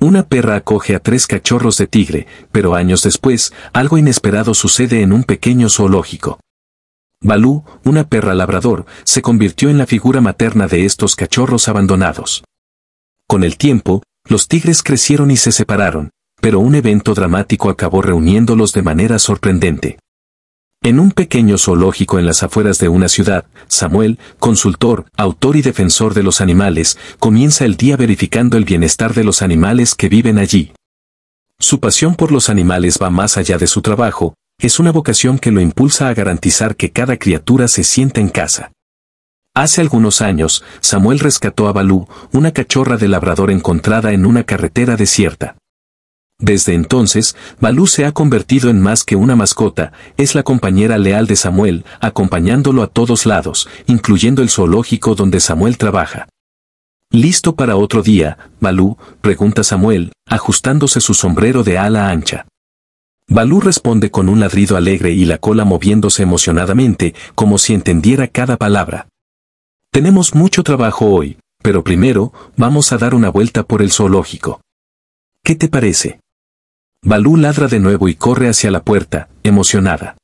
Una perra acoge a tres cachorros de tigre, pero años después, algo inesperado sucede en un pequeño zoológico. Balú, una perra labrador, se convirtió en la figura materna de estos cachorros abandonados. Con el tiempo, los tigres crecieron y se separaron, pero un evento dramático acabó reuniéndolos de manera sorprendente. En un pequeño zoológico en las afueras de una ciudad, Samuel, consultor, autor y defensor de los animales, comienza el día verificando el bienestar de los animales que viven allí. Su pasión por los animales va más allá de su trabajo, es una vocación que lo impulsa a garantizar que cada criatura se sienta en casa. Hace algunos años, Samuel rescató a Balú, una cachorra de labrador encontrada en una carretera desierta. Desde entonces, Balú se ha convertido en más que una mascota, es la compañera leal de Samuel, acompañándolo a todos lados, incluyendo el zoológico donde Samuel trabaja. ¿Listo para otro día, Balú? pregunta Samuel, ajustándose su sombrero de ala ancha. Balú responde con un ladrido alegre y la cola moviéndose emocionadamente, como si entendiera cada palabra. Tenemos mucho trabajo hoy, pero primero, vamos a dar una vuelta por el zoológico. ¿Qué te parece? Balú ladra de nuevo y corre hacia la puerta, emocionada.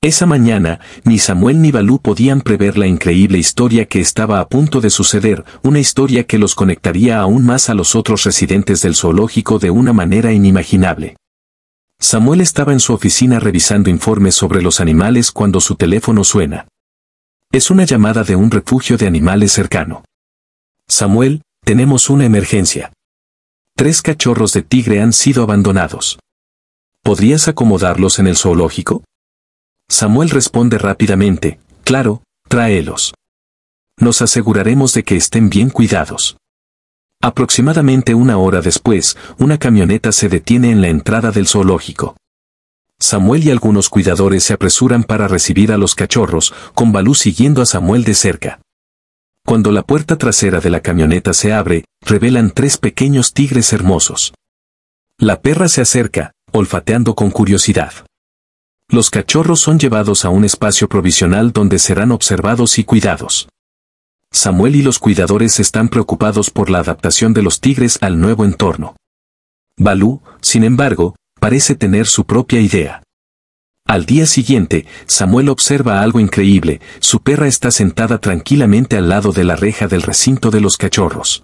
Esa mañana, ni Samuel ni Balú podían prever la increíble historia que estaba a punto de suceder, una historia que los conectaría aún más a los otros residentes del zoológico de una manera inimaginable. Samuel estaba en su oficina revisando informes sobre los animales cuando su teléfono suena. Es una llamada de un refugio de animales cercano. Samuel, tenemos una emergencia. Tres cachorros de tigre han sido abandonados. ¿Podrías acomodarlos en el zoológico? Samuel responde rápidamente, claro, tráelos. Nos aseguraremos de que estén bien cuidados. Aproximadamente una hora después, una camioneta se detiene en la entrada del zoológico. Samuel y algunos cuidadores se apresuran para recibir a los cachorros, con Balú siguiendo a Samuel de cerca. Cuando la puerta trasera de la camioneta se abre, revelan tres pequeños tigres hermosos. La perra se acerca, olfateando con curiosidad. Los cachorros son llevados a un espacio provisional donde serán observados y cuidados. Samuel y los cuidadores están preocupados por la adaptación de los tigres al nuevo entorno. Balú, sin embargo, parece tener su propia idea. Al día siguiente, Samuel observa algo increíble, su perra está sentada tranquilamente al lado de la reja del recinto de los cachorros.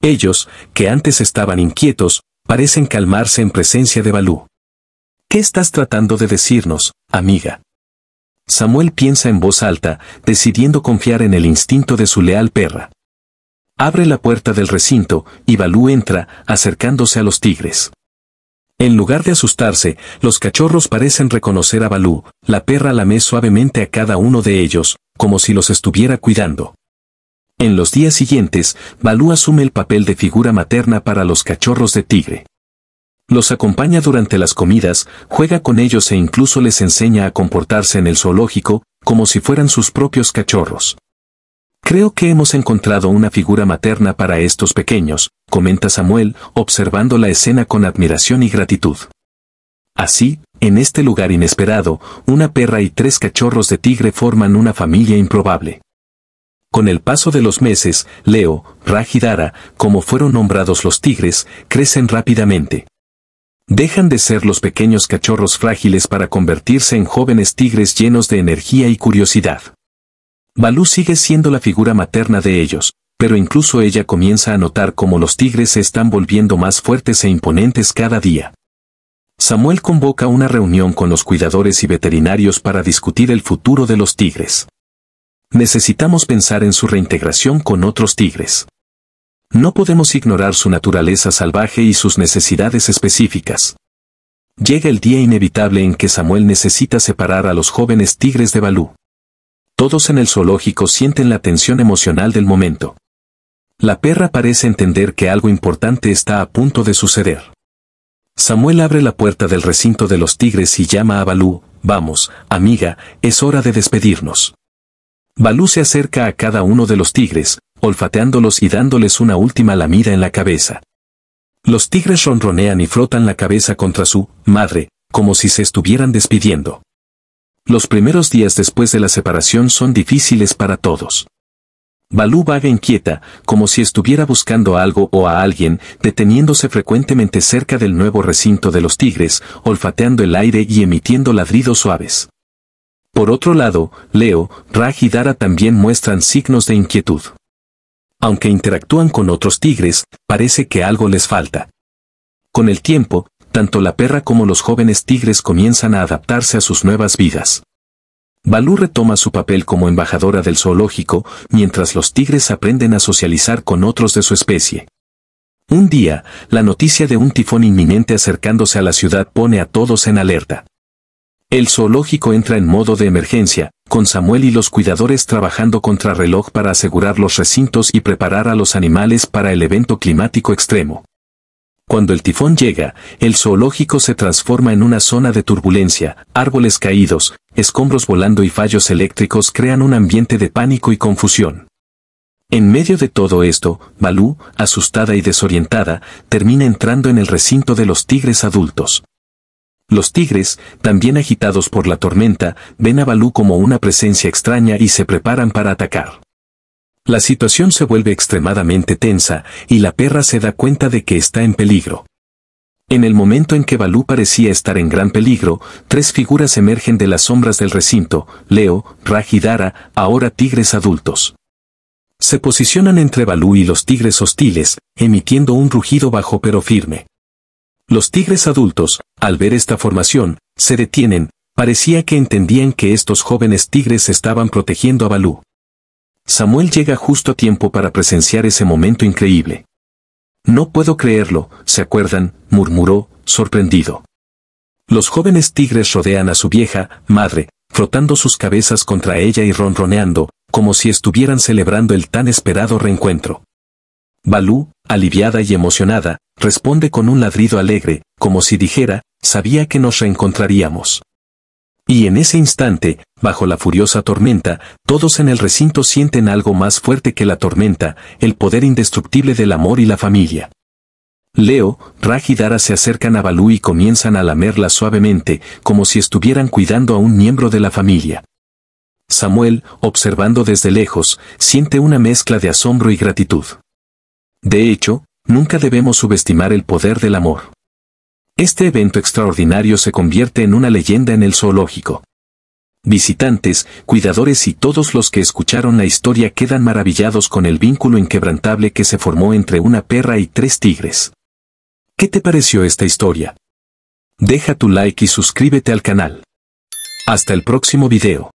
Ellos, que antes estaban inquietos, parecen calmarse en presencia de Balú. ¿Qué estás tratando de decirnos, amiga? Samuel piensa en voz alta, decidiendo confiar en el instinto de su leal perra. Abre la puerta del recinto, y Balú entra, acercándose a los tigres. En lugar de asustarse, los cachorros parecen reconocer a Balú, la perra lame suavemente a cada uno de ellos, como si los estuviera cuidando. En los días siguientes, Balú asume el papel de figura materna para los cachorros de tigre. Los acompaña durante las comidas, juega con ellos e incluso les enseña a comportarse en el zoológico, como si fueran sus propios cachorros. Creo que hemos encontrado una figura materna para estos pequeños, comenta Samuel, observando la escena con admiración y gratitud. Así, en este lugar inesperado, una perra y tres cachorros de tigre forman una familia improbable. Con el paso de los meses, Leo, Raj y Dara, como fueron nombrados los tigres, crecen rápidamente. Dejan de ser los pequeños cachorros frágiles para convertirse en jóvenes tigres llenos de energía y curiosidad. Balú sigue siendo la figura materna de ellos, pero incluso ella comienza a notar cómo los tigres se están volviendo más fuertes e imponentes cada día. Samuel convoca una reunión con los cuidadores y veterinarios para discutir el futuro de los tigres. Necesitamos pensar en su reintegración con otros tigres. No podemos ignorar su naturaleza salvaje y sus necesidades específicas. Llega el día inevitable en que Samuel necesita separar a los jóvenes tigres de Balú. Todos en el zoológico sienten la tensión emocional del momento. La perra parece entender que algo importante está a punto de suceder. Samuel abre la puerta del recinto de los tigres y llama a Balú, vamos, amiga, es hora de despedirnos. Balú se acerca a cada uno de los tigres, olfateándolos y dándoles una última lamida en la cabeza. Los tigres ronronean y frotan la cabeza contra su madre, como si se estuvieran despidiendo. Los primeros días después de la separación son difíciles para todos. Balú vaga inquieta, como si estuviera buscando algo o a alguien, deteniéndose frecuentemente cerca del nuevo recinto de los tigres, olfateando el aire y emitiendo ladridos suaves. Por otro lado, Leo, Raj y Dara también muestran signos de inquietud. Aunque interactúan con otros tigres, parece que algo les falta. Con el tiempo, tanto la perra como los jóvenes tigres comienzan a adaptarse a sus nuevas vidas. Balú retoma su papel como embajadora del zoológico, mientras los tigres aprenden a socializar con otros de su especie. Un día, la noticia de un tifón inminente acercándose a la ciudad pone a todos en alerta. El zoológico entra en modo de emergencia, con Samuel y los cuidadores trabajando contra reloj para asegurar los recintos y preparar a los animales para el evento climático extremo. Cuando el tifón llega, el zoológico se transforma en una zona de turbulencia, árboles caídos, escombros volando y fallos eléctricos crean un ambiente de pánico y confusión. En medio de todo esto, Balú, asustada y desorientada, termina entrando en el recinto de los tigres adultos. Los tigres, también agitados por la tormenta, ven a Balú como una presencia extraña y se preparan para atacar. La situación se vuelve extremadamente tensa, y la perra se da cuenta de que está en peligro. En el momento en que Balú parecía estar en gran peligro, tres figuras emergen de las sombras del recinto, Leo, Raj y Dara, ahora tigres adultos. Se posicionan entre Balú y los tigres hostiles, emitiendo un rugido bajo pero firme. Los tigres adultos, al ver esta formación, se detienen, parecía que entendían que estos jóvenes tigres estaban protegiendo a Balú. Samuel llega justo a tiempo para presenciar ese momento increíble. No puedo creerlo, ¿se acuerdan? murmuró, sorprendido. Los jóvenes tigres rodean a su vieja, madre, frotando sus cabezas contra ella y ronroneando, como si estuvieran celebrando el tan esperado reencuentro. Balú, aliviada y emocionada, responde con un ladrido alegre, como si dijera, sabía que nos reencontraríamos. Y en ese instante, bajo la furiosa tormenta, todos en el recinto sienten algo más fuerte que la tormenta, el poder indestructible del amor y la familia. Leo, Raj y Dara se acercan a Balú y comienzan a lamerla suavemente, como si estuvieran cuidando a un miembro de la familia. Samuel, observando desde lejos, siente una mezcla de asombro y gratitud. De hecho, nunca debemos subestimar el poder del amor. Este evento extraordinario se convierte en una leyenda en el zoológico. Visitantes, cuidadores y todos los que escucharon la historia quedan maravillados con el vínculo inquebrantable que se formó entre una perra y tres tigres. ¿Qué te pareció esta historia? Deja tu like y suscríbete al canal. Hasta el próximo video.